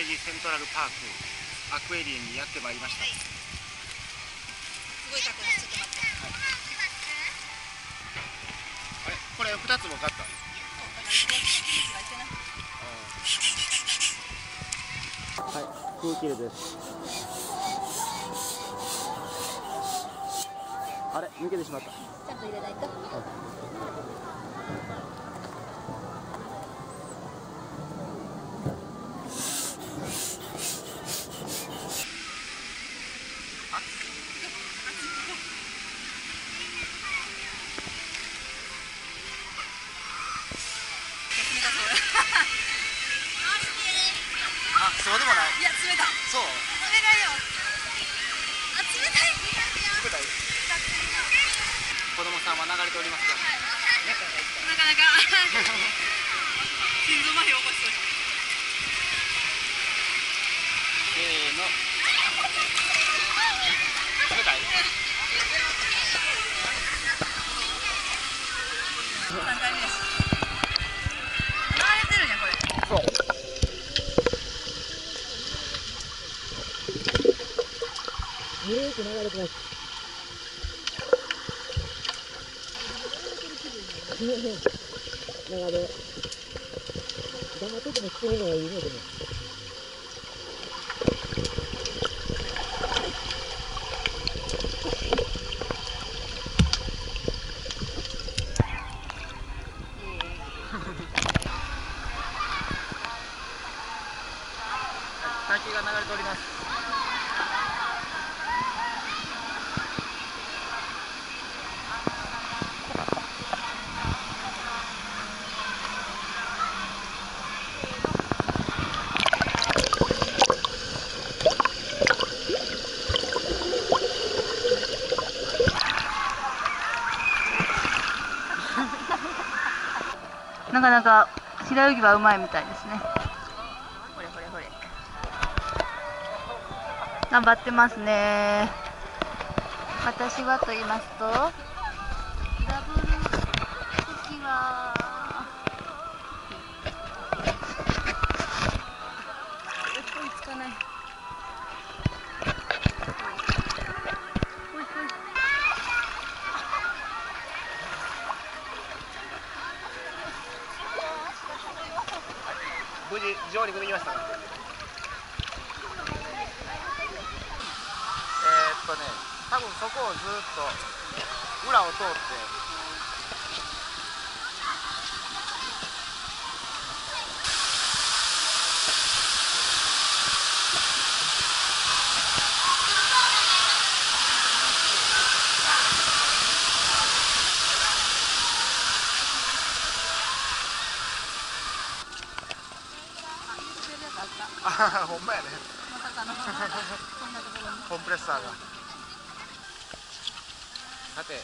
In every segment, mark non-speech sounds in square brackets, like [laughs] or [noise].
姫路セントラルパークアクエリエンにやってまいりました、すごい格好ですちょっと待ってあれこれ二つも買った。はい空気入れですあれ抜けてしまったちゃんと入れないと。あ心臓麻痺起こしそうせーの冷たい三回目です流れてるんやこれそうゆるーく流れてます流れ黙ってても聞こえるのがいいのでもなかなか平泳ぎはうまいみたいですね。ほれほれほれ。頑張ってますね。私はと言いますとダブル時は無事上陸できましたかえー、っとね多分そこをずっと裏を通ってあ [laughs] ほんまやね。コンプレッサーが。さて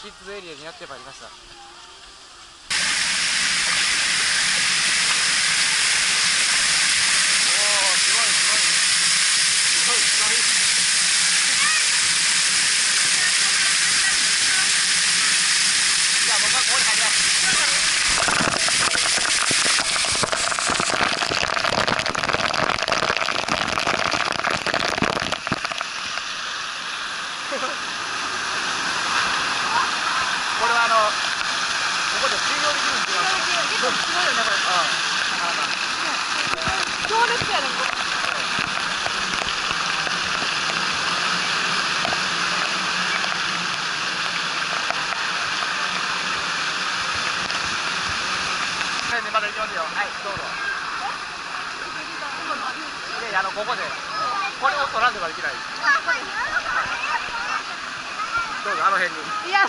キッズエリアにやってまいりましたおーすごいすごいすごいすごいじゃあ僕はここに入りますこれはあのここで水曜できるんですよ結構すごいよねこれああなかなか強烈やねこれはい、ね、まだ行きますよ。はい、どうぞ。で、あの、ここで、これを取らんではできない。どうぞ、あの辺に。嫌だ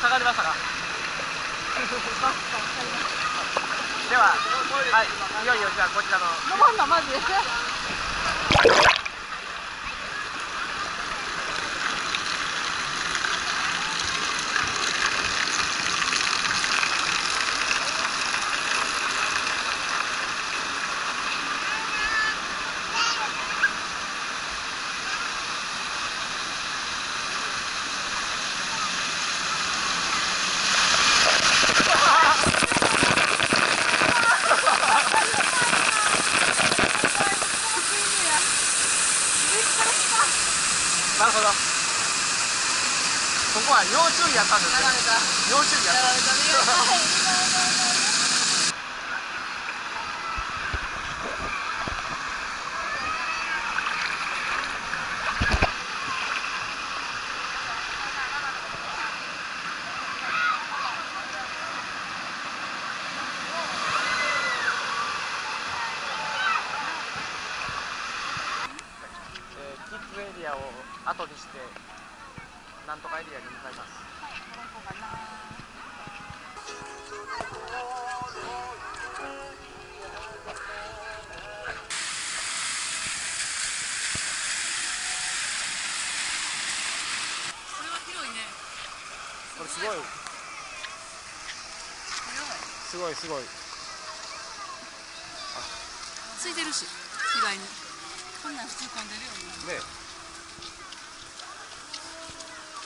かかりましたか。では、い、いよいよじゃあこちらの。登んのマジほどここは要注意やったんですね。要注意やったエリアを後にしてなんとかエリアに向かいます。これは広いね。これすごい。すごいすごい。ついてるし意外に。こんなん普通混んでるよね。ね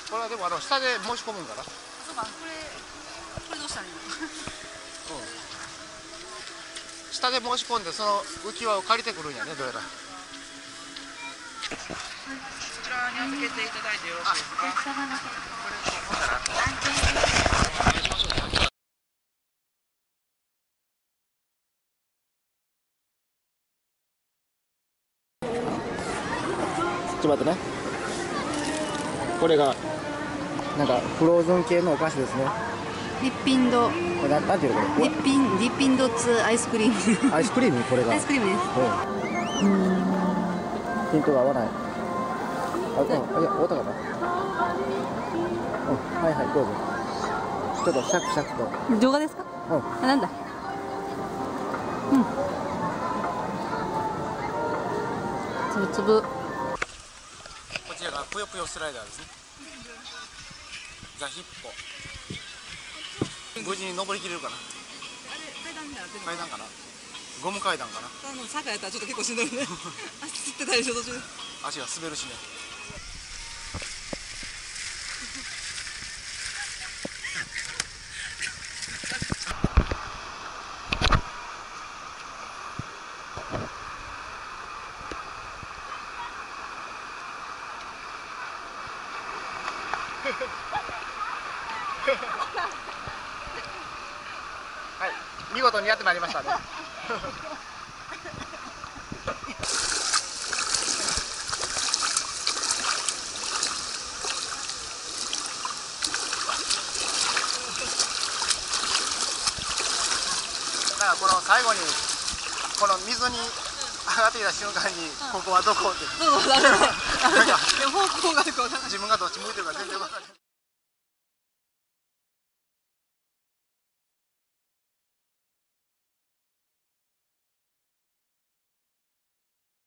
これはでもあの下で申し込むんかな？そうかこれこれどうしたらいいの？下で申し込んでその浮き輪を借りてくるんやねどうやら。こちらに預けていただいてよろしいですか？ちょっと待ってね。これがなんかフローズン系のお菓子ですね。リッピンド。これななんていうのこれリッピンリッピンドツアイスクリーム。アイスクリーム？これが。アイスクリームです。うん。ピントが合わない。あ、うん、いや、終わったかな？うん、はいはい、どうぞ。ちょっとシャクシャクと。動画ですか？うん。あなんだ？うん。つぶつぶ。こちらがぷよぷよスライダーですねザ・ヒッポ無事に登りきれるかな？階段になってる階段かな？ゴム階段かな？あの坂やったらちょっと結構しんどいね。[laughs] 足つってたでしょ途中。で足が滑るしねはい、見事にやってまいりましたね。だからこの最後にこの水に上がってきた瞬間にここはどこって [laughs] 自分がどっち向いてるか全然分からない。